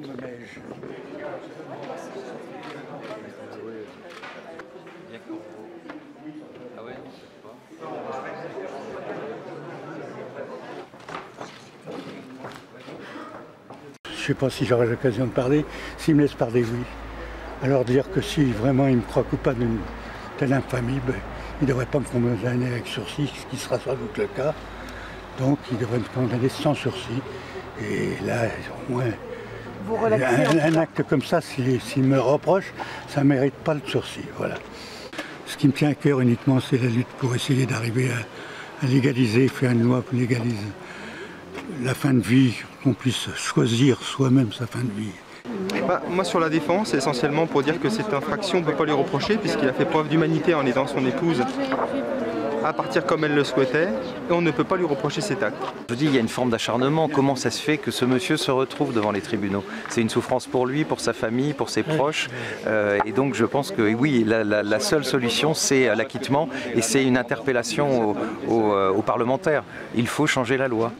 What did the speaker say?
je ne sais pas si j'aurai l'occasion de parler, s'il me laisse parler, oui. Alors dire que si vraiment il me croit coupable d'une telle infamie, ben, il ne devrait pas me condamner avec sursis, ce qui sera sans doute le cas. Donc il devrait me condamner sans sursis. Et là, au moins, vous un, acte comme ça, s'il me reproche, ça ne mérite pas le sursis. Voilà. Ce qui me tient à cœur uniquement, c'est la lutte pour essayer d'arriver à, à légaliser, faire une loi qui légalise la fin de vie, qu'on puisse choisir soi-même sa fin de vie. Bah, moi sur la défense, c'est essentiellement pour dire que cette infraction, on ne peut pas lui reprocher puisqu'il a fait preuve d'humanité en aidant son épouse à partir comme elle le souhaitait et on ne peut pas lui reprocher cet acte. Je dis, il y a une forme d'acharnement. Comment ça se fait que ce monsieur se retrouve devant les tribunaux? C'est une souffrance pour lui, pour sa famille, pour ses proches. Euh, et donc, je pense que oui, la, la- la seule solution, c'est euh, l'acquittement et c'est une interpellation aux, euh, aux parlementaires. Il faut changer la loi.